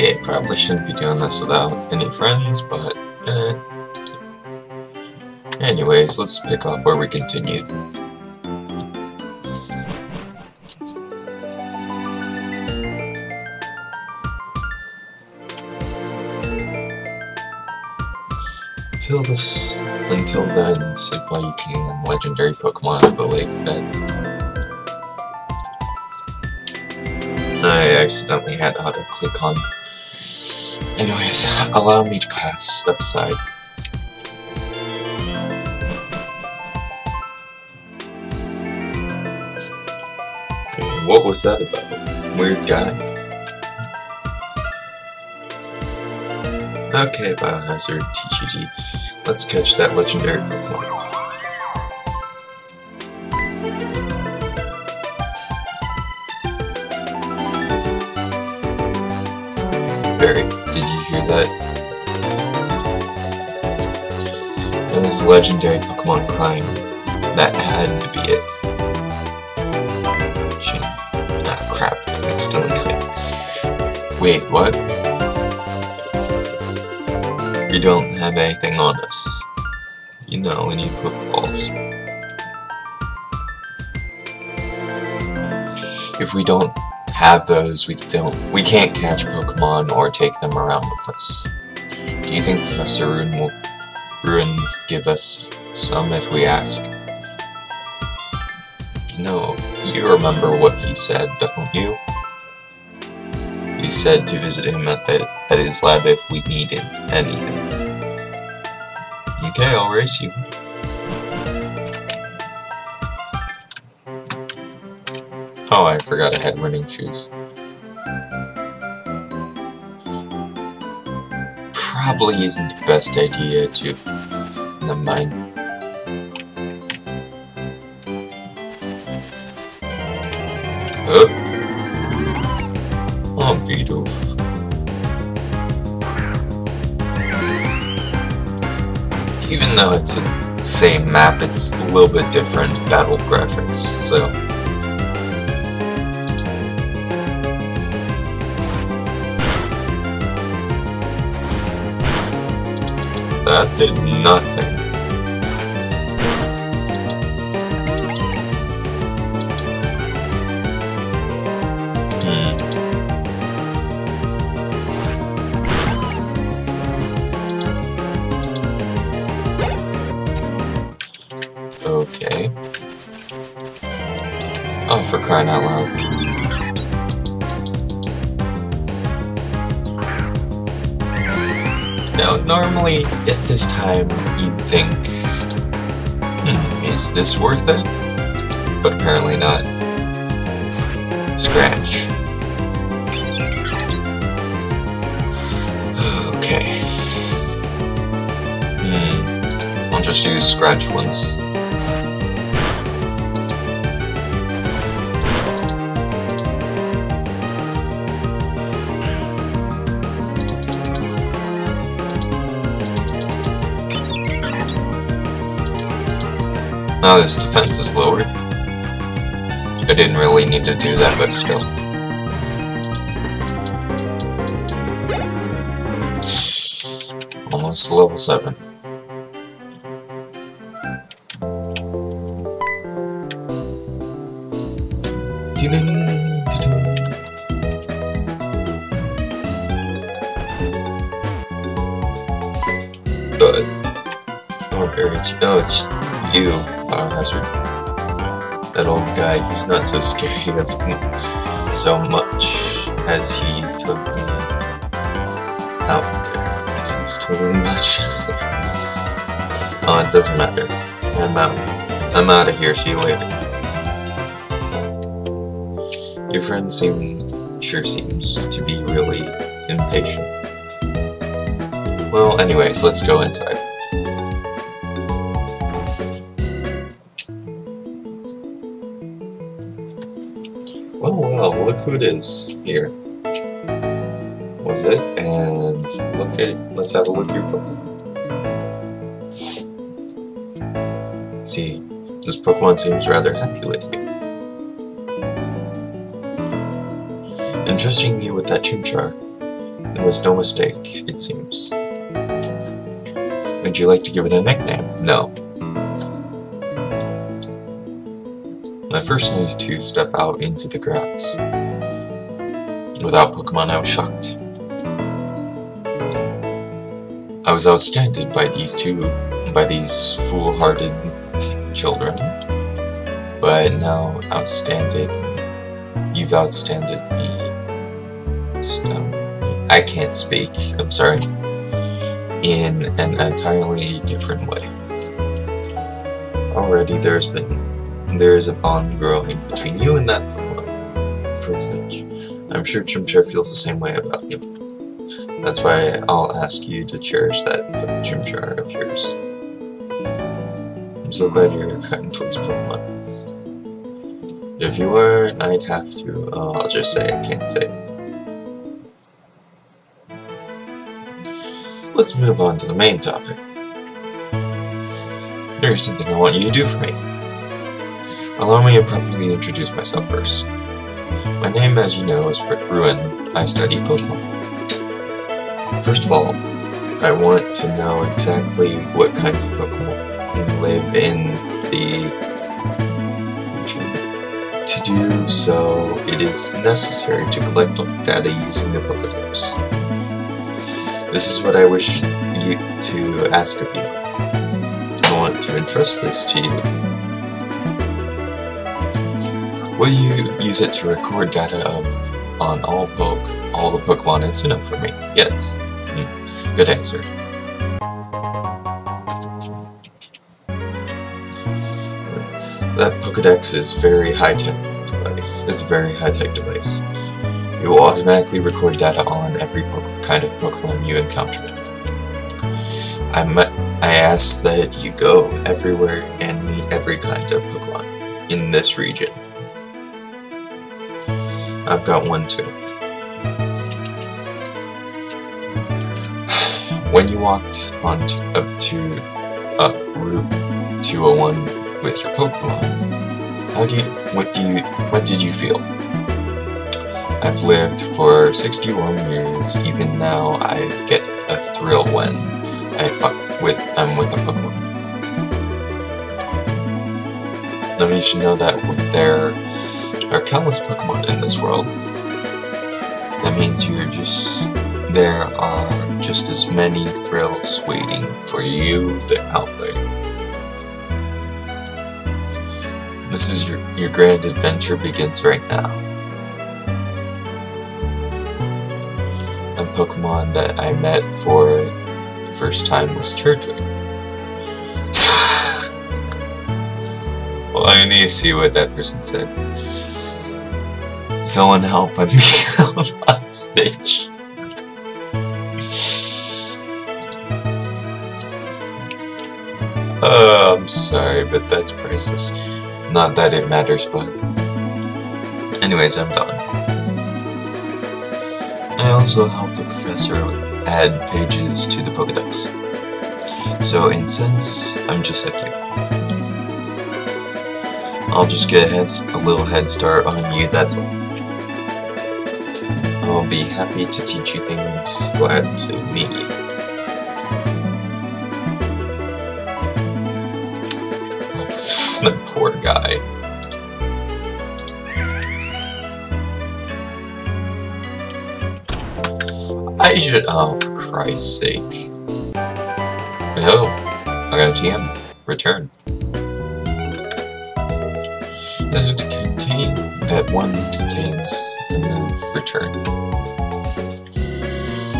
Okay, probably shouldn't be doing this without any friends, but eh. Anyways, let's pick off where we continued. Until this, until then, Sigma can legendary Pokemon of the lake bed. I accidentally had auto click on. Anyways, allow me to pass. Step aside. What was that about? Weird guy? Okay, Biohazard, TGG. Let's catch that legendary Pokemon. Legendary Pokemon crying. That had to be it. Ah, crap. I accidentally clicked. Wait, what? We don't have anything on us. You know, we need Pokeballs. If we don't have those, we don't we can't catch Pokemon or take them around with us. Do you think Professor Rune will Rune give us some if we ask? You know, you remember what he said, don't you? He said to visit him at the at his lab if we needed anything. Okay, I'll race you. Oh, I forgot I had running shoes. Probably isn't the best idea to... Never mind. Oh. Oh, Beethoven. Even though it's the same map, it's a little bit different battle graphics, so... That did nothing. Hmm. Okay. Oh, for crying out loud. Now, normally at this time you'd think, hmm, is this worth it? But apparently not. Scratch. Okay. Hmm. I'll just use Scratch once. Now his defense is lowered. I didn't really need to do that, but still. Almost level 7. Thud. Okay, it's, no, it's you, Biohazard. That old guy, he's not so scary as so much as he totally out there. He's totally much there. Oh, it doesn't matter. I'm out. I'm out of here. See you later. Your friend seem sure seems to be really impatient. Well, anyways, let's go inside. Is here. Was it? And look at let's have a look at your Pokemon. See, this Pokemon seems rather happy with you. trusting you with that Chimchar. It was no mistake, it seems. Would you like to give it a nickname? No. I first need to step out into the grass. Without Pokemon, I was shocked. I was outstanded by these two, by these foolhardy children. But now, outstanded, you've outstanded me. I can't speak, I'm sorry. In an entirely different way. Already there's been there is a bond growing between you and that Pokemon. privilege. I'm sure Chimchar feels the same way about you. That's why I'll ask you to cherish that Chimchar of yours. I'm so glad you're kind towards Pokemon. If you weren't, I'd have to. Oh, I'll just say I can't say Let's move on to the main topic. There's something I want you to do for me. Allow me to properly introduce myself first. My name, as you know, is Ruin. I study Pokemon. First of all, I want to know exactly what kinds of Pokemon live in the region. To do so, it is necessary to collect data using the Pokedex. This is what I wish you to ask of you. I want to entrust this to you Will you use it to record data of on all poke all the Pokemon in Sinnoh for me? Yes. Mm. Good answer. That Pokedex is very high-tech device. It's a very high-tech device. It will automatically record data on every kind of Pokemon you encounter. I, I ask that you go everywhere and meet every kind of Pokemon in this region. I've got one too. When you walked on to, up to uh, Route 201 with your Pokemon, how do you, what do you, what did you feel? I've lived for 60 long years, even now I get a thrill when I fuck with, I'm with a Pokemon. Now you should know that there are countless Pokemon in this world. That means you're just... There are just as many thrills waiting for you that out there. This is your, your grand adventure begins right now. A Pokemon that I met for the first time was Turtwig. well, I need to see what that person said. Someone help me on stage. Uh, I'm sorry, but that's priceless. Not that it matters, but... Anyways, I'm done. I also helped the professor add pages to the Pokedex. So, in sense, I'm just like you. I'll just get a, head, a little head start on you, that's all. Be happy to teach you things. Glad to meet you. the poor guy. I should- oh, for Christ's sake. Oh, I got a TM. Return. Does it contain- that one contains the move return.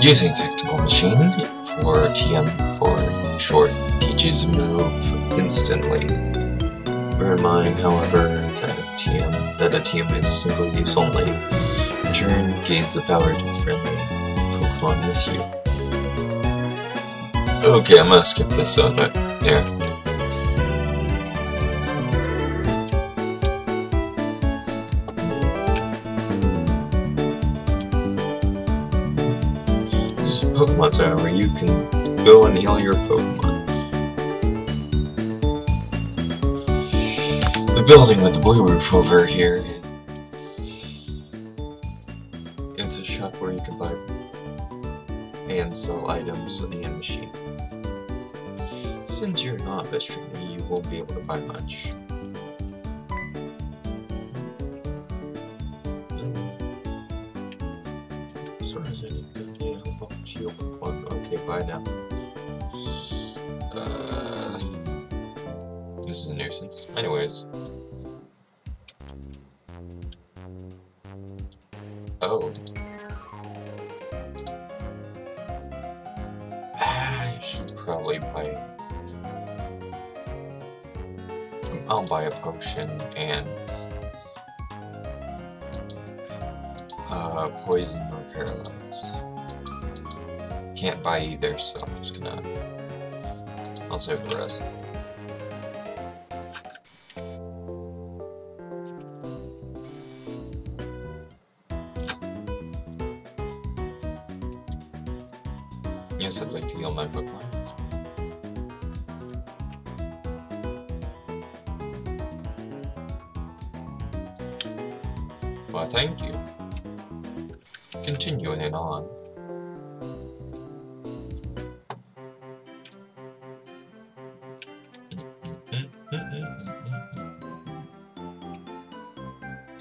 Using Tactical Machine for TM for short teaches a move instantly. Bear in mind, however, that TM that a TM is single use only. Return gains the power to friendly Pokemon with you. Okay, I'm gonna skip this uh, there. you can go and heal your Pokemon. The building with the blue roof over here. It's a shop where you can buy and sell items and machine. Since you're not a trainer, you won't be able to buy much. Should. I'll buy a potion and uh, poison or paralyze. Can't buy either, so I'm just gonna. I'll save the rest. Yes, I'd like to heal my Pokemon. Thank you. Continuing it on.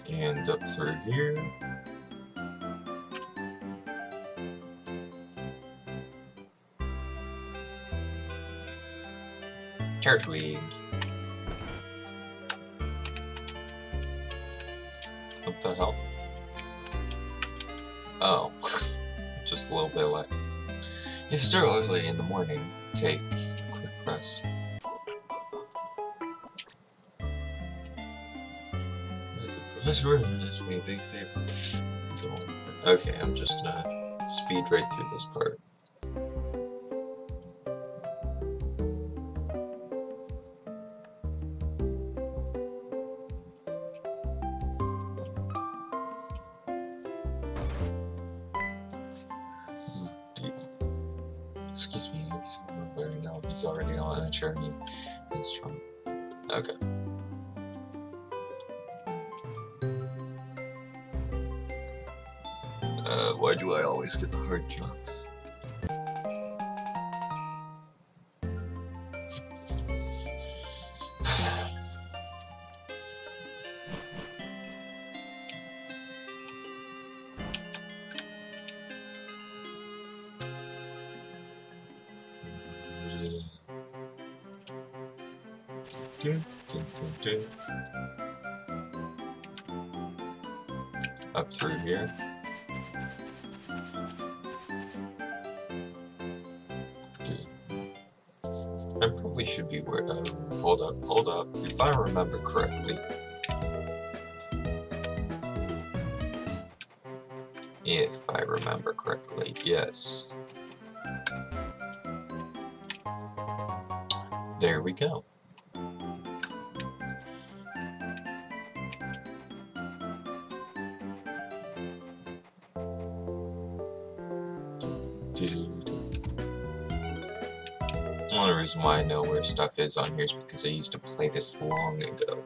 And up through here. Turtwig. What the hell? Oh, just a little bit late. It's still early in the morning. Take a quick rest. Professor does me a big favor. Okay, I'm just gonna speed right through this part. Excuse me, he's already on a journey. He's strong. Okay. Uh, why do I always get the hard jobs? Up through here. I probably should be where. Uh, hold up, hold up. If I remember correctly. If I remember correctly, yes. There we go. The reasons why I know where stuff is on here is because I used to play this long ago.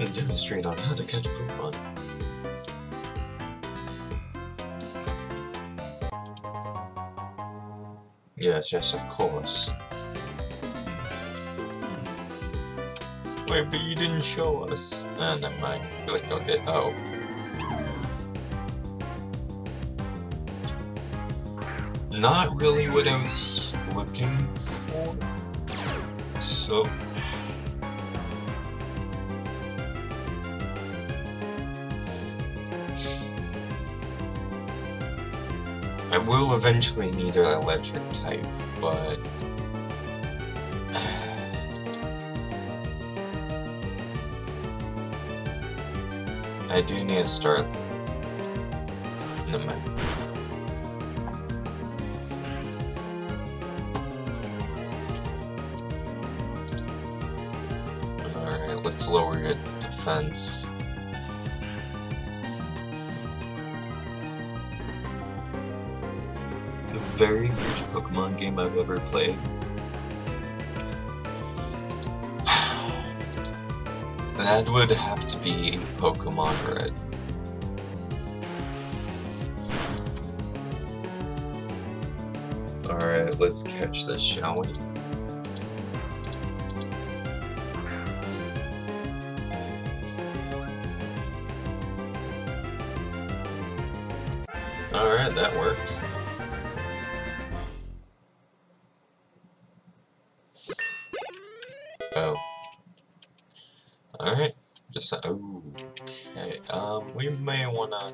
And demonstrate on how to catch Pokemon. Yes, yes, of course. Wait, but you didn't show us. Ah, never mind. Click on it. Oh. Not really what I was looking for. So. I will eventually need an electric type, but... I do need to start... No matter. lower its defense. The very first Pokemon game I've ever played. that would have to be Pokemon Red. Alright, let's catch this, shall we? Oh. Alright, just, okay, um, we may wanna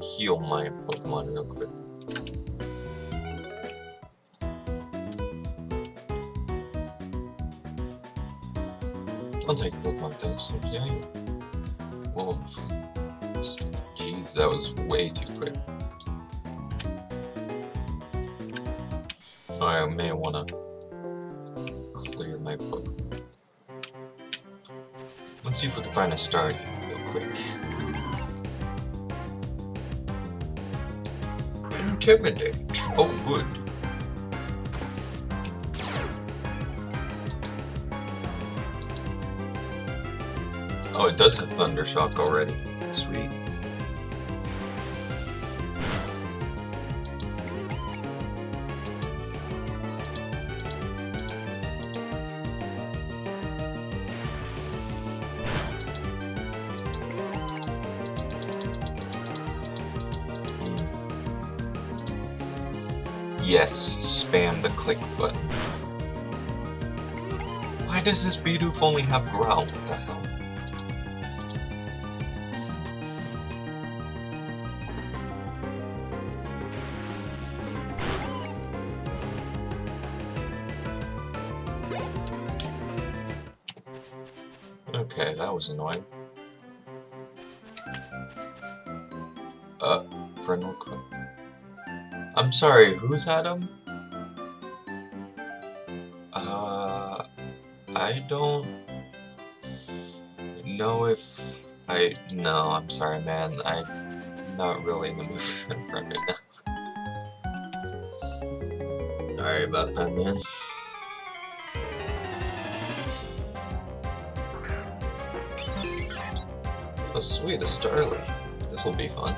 heal my Pokemon real quick. I'll take a Pokemon thanks, yeah. Wolf. Jeez, that was way too quick. I may wanna clear my book. Let's see if we can find a start real quick. Intimidate. Oh, good. Oh, it does have Thundershock already. Yes, spam the click button. Why does this Bidoof only have growl? What the hell? Okay, that was annoying. Uh, friend request. I'm sorry, who's Adam? Uh, I don't know if I. No, I'm sorry, man. I'm not really in the mood for friend right now. Sorry about that, man. Oh, sweet, a Starly. This'll be fun.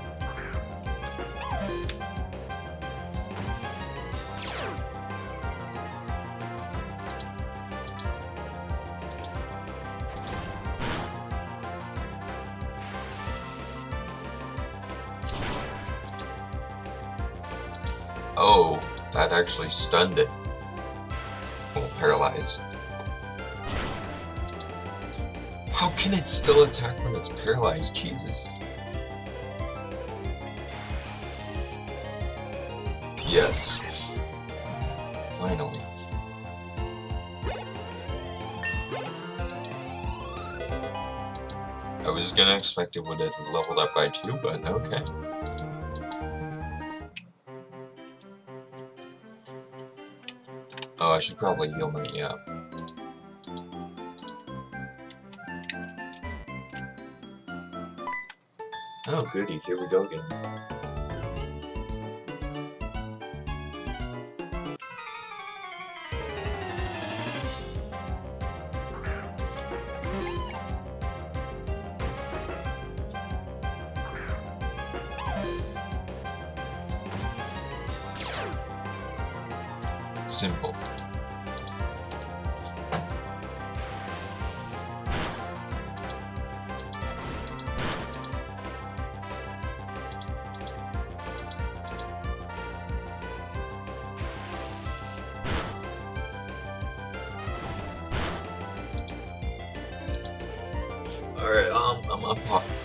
Oh, that actually stunned it. Well, paralyzed. How can it still attack when it's paralyzed? Jesus. Yes. Finally. I was gonna expect it would have leveled up by two, but okay. I should probably heal my, yeah. Oh, goody, here we go again. Simple.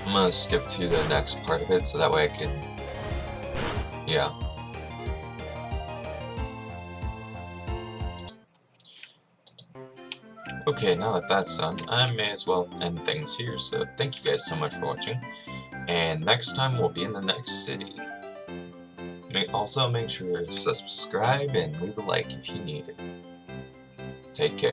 I'm, gonna skip to the next part of it so that way I can... Yeah. Okay, now that that's done, I may as well end things here, so thank you guys so much for watching, and next time we'll be in the next city. Also, make sure to subscribe and leave a like if you need it. Take care.